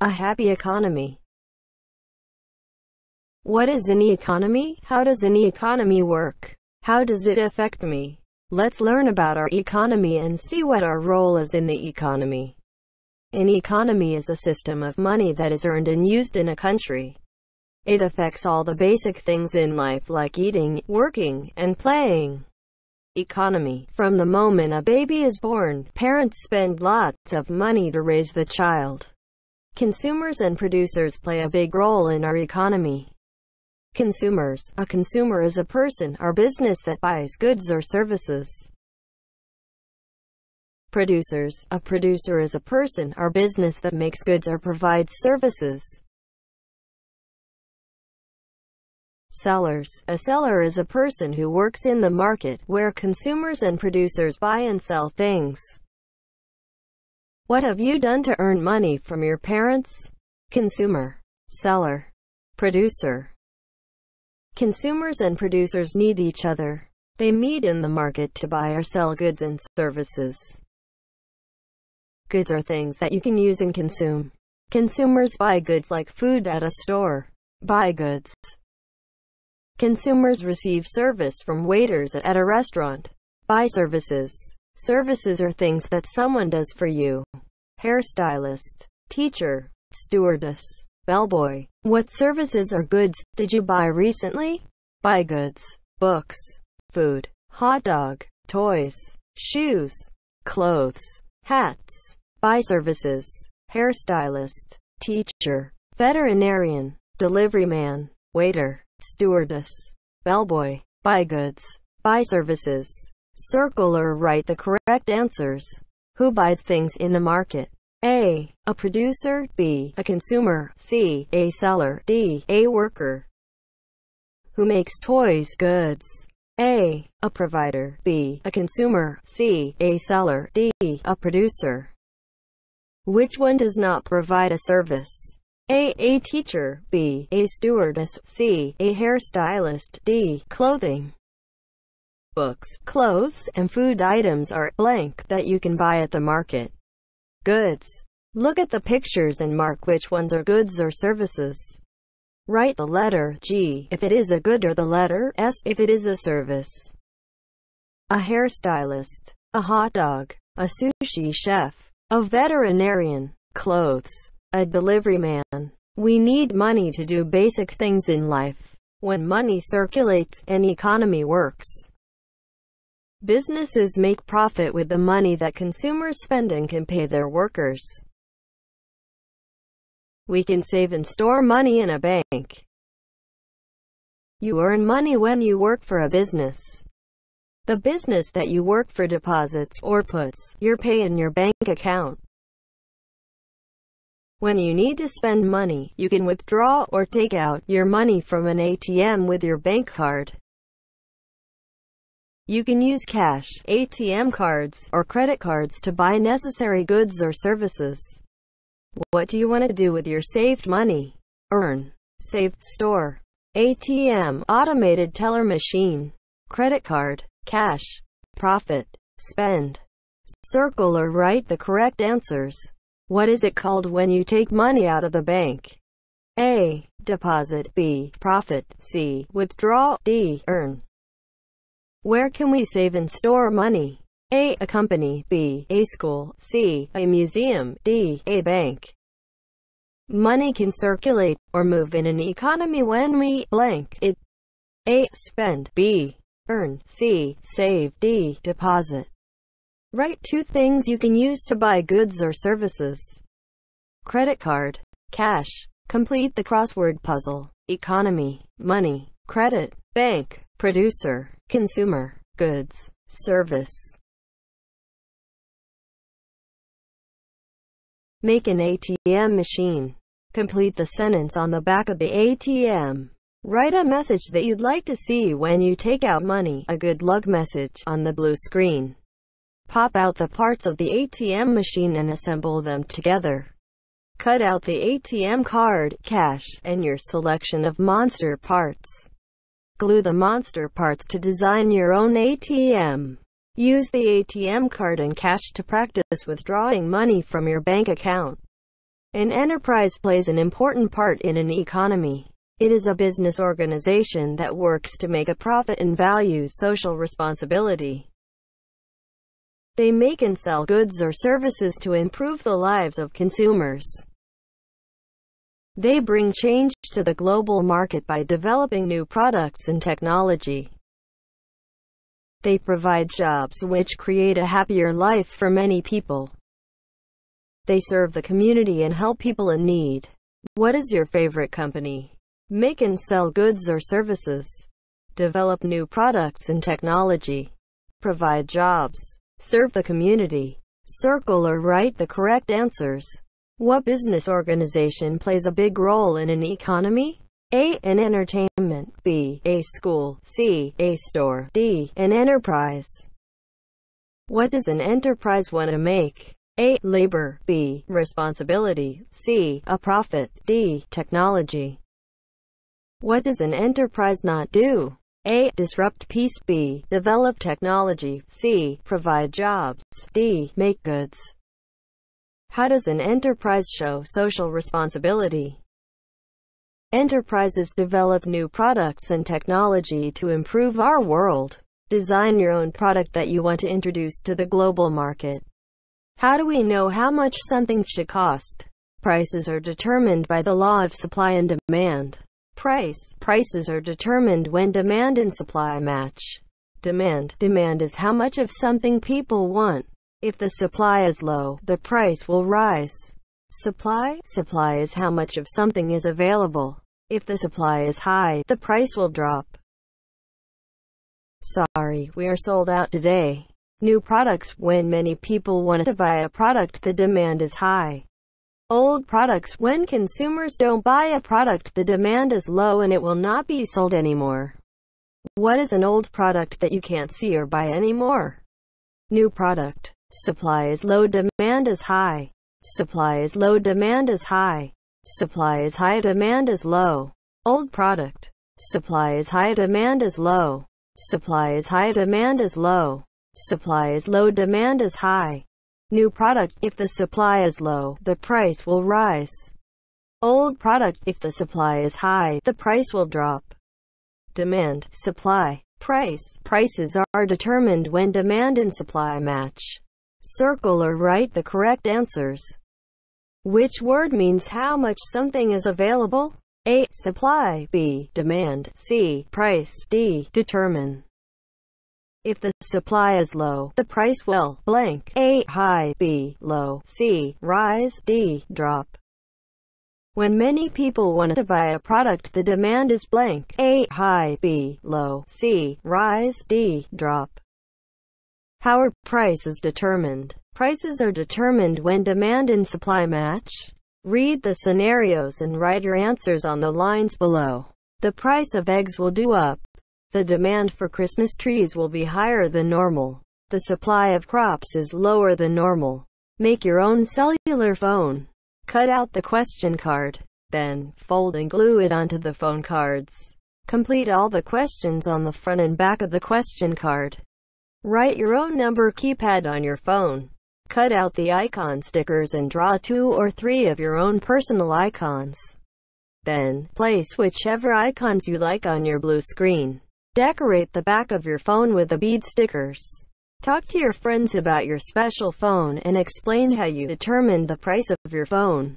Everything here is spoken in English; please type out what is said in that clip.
A happy economy. What is an economy? How does an economy work? How does it affect me? Let's learn about our economy and see what our role is in the economy. An economy is a system of money that is earned and used in a country. It affects all the basic things in life like eating, working, and playing. Economy. From the moment a baby is born, parents spend lots of money to raise the child. Consumers and producers play a big role in our economy. Consumers. A consumer is a person or business that buys goods or services. Producers. A producer is a person or business that makes goods or provides services. Sellers. A seller is a person who works in the market, where consumers and producers buy and sell things. What have you done to earn money from your parents? Consumer, seller, producer. Consumers and producers need each other. They meet in the market to buy or sell goods and services. Goods are things that you can use and consume. Consumers buy goods like food at a store. Buy goods. Consumers receive service from waiters at a restaurant. Buy services. Services are things that someone does for you. Hairstylist, teacher, stewardess, bellboy. What services or goods did you buy recently? Buy goods, books, food, hot dog, toys, shoes, clothes, hats. Buy services, hairstylist, teacher, veterinarian, delivery man, waiter, stewardess, bellboy. Buy goods, buy services. Circle or write the correct answers. Who buys things in the market? A. A producer. B. A consumer. C. A seller. D. A worker. Who makes toys goods? A. A provider. B. A consumer. C. A seller. D. A producer. Which one does not provide a service? A. A teacher. B. A stewardess. C. A hairstylist. D. Clothing books, clothes, and food items are blank that you can buy at the market. Goods. Look at the pictures and mark which ones are goods or services. Write the letter G if it is a good or the letter S if it is a service. A hairstylist, a hot dog, a sushi chef, a veterinarian, clothes, a delivery man. We need money to do basic things in life. When money circulates, an economy works. Businesses make profit with the money that consumers spend and can pay their workers. We can save and store money in a bank. You earn money when you work for a business. The business that you work for deposits or puts your pay in your bank account. When you need to spend money, you can withdraw or take out your money from an ATM with your bank card. You can use cash, ATM cards, or credit cards to buy necessary goods or services. What do you want to do with your saved money? Earn, save, store. ATM, automated teller machine, credit card, cash, profit, spend. Circle or write the correct answers. What is it called when you take money out of the bank? A. Deposit. B. Profit. C. Withdraw. D. Earn. Where can we save and store money? A. A company. B. A school. C. A museum. D. A bank. Money can circulate or move in an economy when we blank it. A. Spend. B. Earn. C. Save. D. Deposit. Write two things you can use to buy goods or services. Credit card. Cash. Complete the crossword puzzle. Economy. Money. Credit. Bank. Producer. Consumer. Goods. Service. Make an ATM machine. Complete the sentence on the back of the ATM. Write a message that you'd like to see when you take out money, a good luck message, on the blue screen. Pop out the parts of the ATM machine and assemble them together. Cut out the ATM card, cash, and your selection of monster parts. Glue the monster parts to design your own ATM. Use the ATM card and cash to practice withdrawing money from your bank account. An enterprise plays an important part in an economy. It is a business organization that works to make a profit and values social responsibility. They make and sell goods or services to improve the lives of consumers. They bring change to the global market by developing new products and technology. They provide jobs which create a happier life for many people. They serve the community and help people in need. What is your favorite company? Make and sell goods or services. Develop new products and technology. Provide jobs. Serve the community. Circle or write the correct answers. What business organization plays a big role in an economy? A. An entertainment. B. A school. C. A store. D. An enterprise. What does an enterprise want to make? A. Labor. B. Responsibility. C. A profit. D. Technology. What does an enterprise not do? A. Disrupt peace B. Develop technology C. Provide jobs D. Make goods How does an enterprise show social responsibility? Enterprises develop new products and technology to improve our world. Design your own product that you want to introduce to the global market. How do we know how much something should cost? Prices are determined by the law of supply and demand. Price. Prices are determined when demand and supply match. Demand. Demand is how much of something people want. If the supply is low, the price will rise. Supply. Supply is how much of something is available. If the supply is high, the price will drop. Sorry, we are sold out today. New products. When many people want to buy a product, the demand is high. Old products When consumers don't buy a product the demand is low and it will not be sold anymore. What is an old product that you can't see or buy anymore? New product. Supply is low demand is high. Supply is low demand is high. Supply is high demand is low. Old product. Supply is high demand is low. Supply is high demand is low. Supply is low demand is high. New product, if the supply is low, the price will rise. Old product, if the supply is high, the price will drop. Demand, supply, price. Prices are determined when demand and supply match. Circle or write the correct answers. Which word means how much something is available? A. Supply. B. Demand. C. Price. D. Determine. If the supply is low, the price will blank A high, B low, C rise, D drop. When many people want to buy a product, the demand is blank A high, B low, C rise, D drop. How are prices determined? Prices are determined when demand and supply match. Read the scenarios and write your answers on the lines below. The price of eggs will do up. The demand for Christmas trees will be higher than normal. The supply of crops is lower than normal. Make your own cellular phone. Cut out the question card. Then, fold and glue it onto the phone cards. Complete all the questions on the front and back of the question card. Write your own number keypad on your phone. Cut out the icon stickers and draw two or three of your own personal icons. Then, place whichever icons you like on your blue screen. Decorate the back of your phone with the bead stickers. Talk to your friends about your special phone and explain how you determined the price of your phone.